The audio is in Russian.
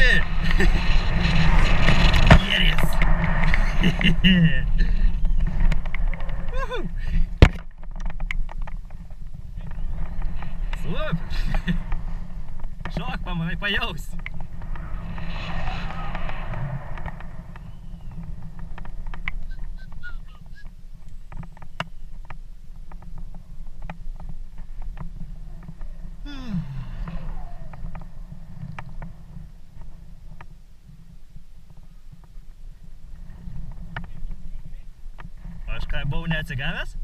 Зомби! Ерес! Супер! Шок, по-моему, появился. kažką buvau neatsigavęs.